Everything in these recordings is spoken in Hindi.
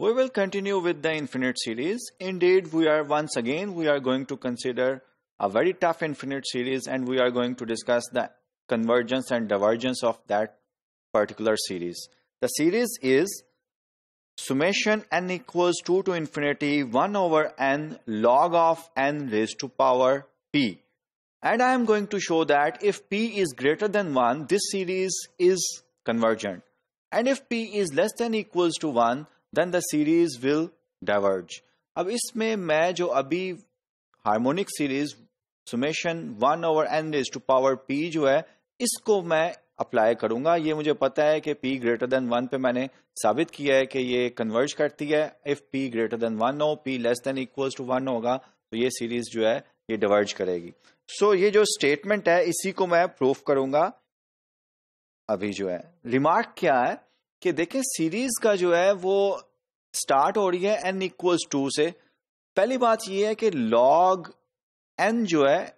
We will continue with the infinite series. Indeed, we are once again, we are going to consider a very tough infinite series and we are going to discuss the convergence and divergence of that particular series. The series is summation n equals 2 to infinity 1 over n log of n raised to power p. And I am going to show that if p is greater than 1, this series is convergent. And if p is less than equals to 1, then the series will diverge. अब इसमें मैं जो अभी harmonic series summation one over n raise to power p जो है इसको मैं अप्लाई करूँगा। ये मुझे पता है कि p ग्रेटर देन वन पे मैंने साबित किया है कि ये कन्वर्ज करती है। If p greater than one हो p less than equals to one होगा तो ये सीरीज़ जो है ये डिवर्ज करेगी। सो so, ये जो स्टेटमेंट है इसी को मैं प्रूफ करूँगा। अभी जो है रिमार्क क्या है? कि देखें सीरीज़ का जो है, वो स्टार्ट हो रही है एन इक्वल्स टू से। पहली बात ये है कि लॉग एन जो है,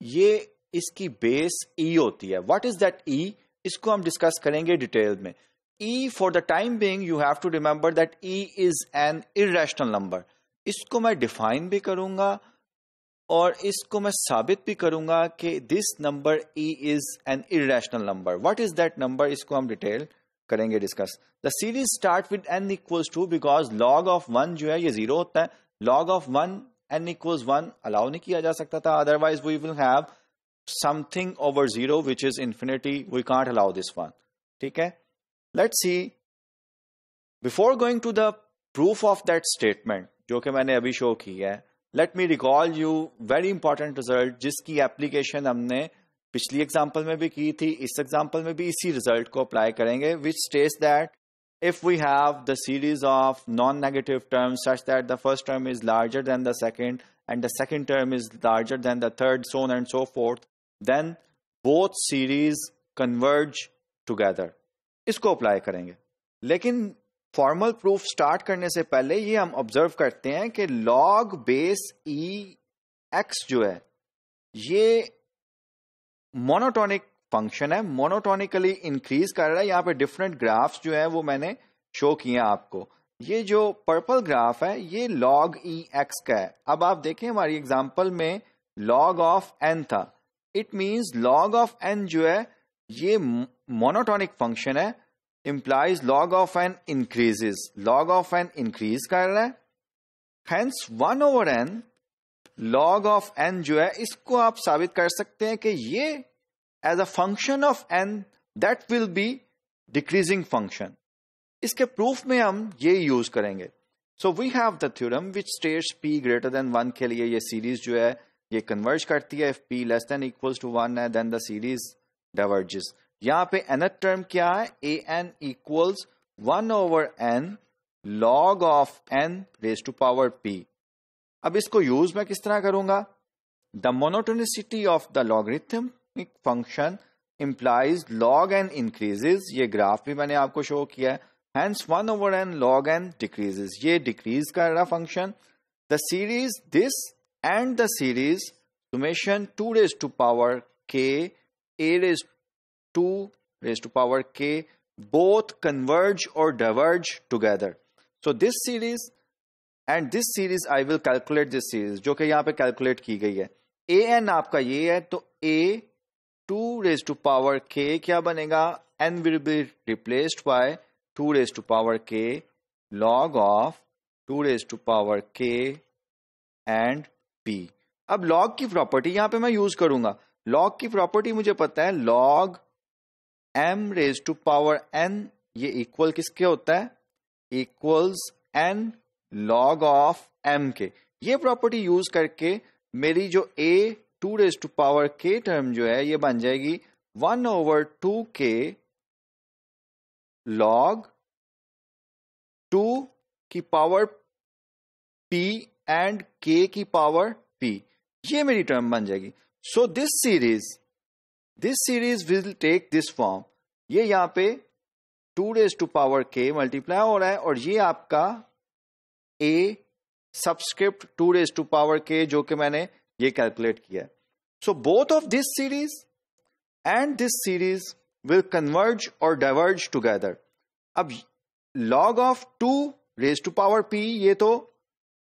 ये इसकी बेस ई e होती है। व्हाट इज़ दैट ई इसको हम डिस्कस करेंगे डिटेल में। E for the time being you have to remember that e is an irrational number इसको मैं डिफाइन भी करूँगा और इसको मैं साबित भी करूँगा कि this number e is an irrational number what is that number इसको हम डिटेल करेंगे discuss the series start with n equals two because log of one जो है, ये ज़ीरो होता है. Log of one n equals one allow नहीं किया जा सकता था. Otherwise we will have something over zero which is infinity we can't allow this one ठीक है? Let see before going to the proof of that statement जो कि मैंने अभी शो की है let me recall you very important result जिसकी एप्लीकेशन हमने पिछली एग्ज़ाम्पल में भी की थी, इस एग्ज़ाम्पल में भी इसी रिज़ल्ट को अप्लाई करेंगे which states that if we have the series of non negative terms such that the first term is larger than the second and the second term is larger than the third so on and so forth then both series converge together इसको अप्लाई करेंगे। लेकिन फॉर्मल प्रूफ स्टार्ट करने से पहले ये हम ऑब्ज़र्व करते हैं कि लॉग बेस ई एक्स जो है, ये मोनोटोनिक फ़ंक्शन है मोनोटोनिकली इंक्रीज कर रहा है, यहाँ पे डिफरेंट ग्राफ्स जो है वो मैंने शो किए आपको। ये जो पर्पल ग्राफ है, ये लॉग ई एक्स का है। अब आप देखें हमारी एग्जांपल में लॉग ऑफ़ एन था। It means log of n जो है, ये मोनोटोनिक फ़ंक्शन है implies log of n increases log of n increase कर रहा है। Hence one over n log of n जो है, इसको आप साबित कर सकते हैं कि ये as a function of n that will be decreasing function इसके प्रूफ में हम ये यूज़ करेंगे। So we have the theorem which states p greater than one के लिए ये सीरीज़ जो है, ये कन्वर्ज करती है। If p less than equals to one है देन द सीरीज़ डाइवर्जेस यहाँ पे एनथ टर्म क्या है? A n equals one over n log of n raise to power p अब इसको यूज़ मैं किस तरह करूँगा? The monotonicity of the logarithm function implies log n increases ये ग्राफ भी मैंने आपको शो किया है। Hence one over n log n decreases ये डिक्रीज कर रहा function the series this and the series summation two raise to power k a raise to raise to power k both converge or diverge together. So, this series and this series I will calculate this series जो कि यहाँ पे कैलकुलेट की गई है। ए एन आपका ये है तो a two raise to power k क्या बनेगा? N will be replaced by two raise to power k log of two raise to power k and p अब लॉग की प्रॉपर्टी यहाँ पे मैं यूज़ करूँगा। लॉग की प्रॉपर्टी मुझे पता है log m raise to power n ये इक्वल किसके होता है? Equals n log of m के ये प्रॉपर्टी यूज़ करके मेरी जो a two raise to power k term जो है, ये बन जाएगी one over two k log two की पावर पी एंड के की पावर पी ये मेरी टर्म बन जाएगी। So this series this series will take this form ये यहाँ पे two raise to power k multiply हो रहा है और ये आपका a subscript two raise to power k जो कि मैंने ये कैलकुलेट किया है। So both of this series and this series will converge और डाइवर्ज टूगेदर अब log of two raise to power p ये तो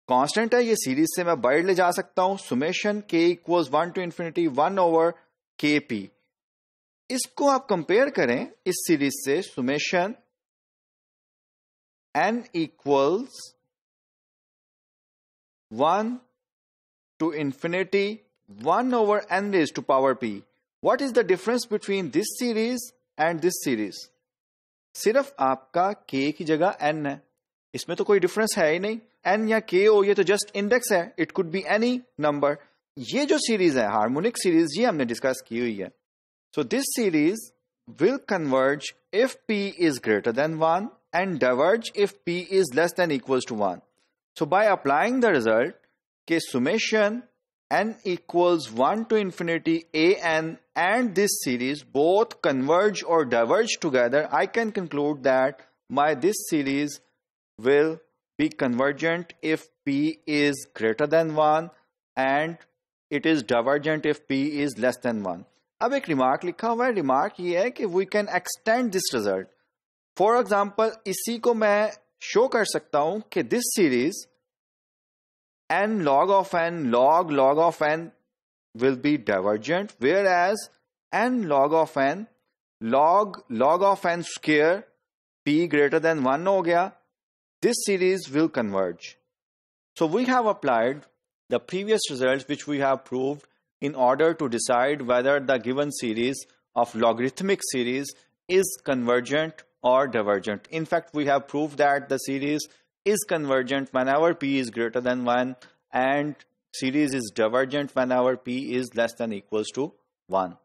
कांस्टेंट है, ये सीरीज़ से मैं बाइड ले जा सकता हूँ। Summation k equals one to infinity one over k p इसको आप कंपेयर करें, इस सीरीज़ से summation n equals 1 to infinity 1 over n raised to power p. What is the difference between this series and this series? Sirf aapka k ki jaga n hai. Isme to koi difference hai nahi. n ya k ho ye to just index hai. It could be any number. Ye jo series hai, harmonic series, ye humne discuss ki hui hai. So this series will converge if p is greater than 1 and diverge if p is less than equals to 1. So by applying the result, k summation n equals 1 to infinity a n and this series both converge or diverge together, I can conclude that my this series will be convergent if p is greater than 1 and it is divergent if p is less than 1. I एक रिमार्क लिखा हुआ है रिमार्क ये है कि we can extend this result. For example, इसी को मैं शो कर सकता हूँ कि this series n log of n log log of n will be divergent whereas n log of n log log of n square p greater than 1 हो गया this series will converge. So we have applied the previous results which we have proved in order to decide whether the given series of logarithmic series is convergent or divergent. In fact, we have proved that the series is convergent whenever p is greater than 1 and series is divergent whenever p is less than equals to 1.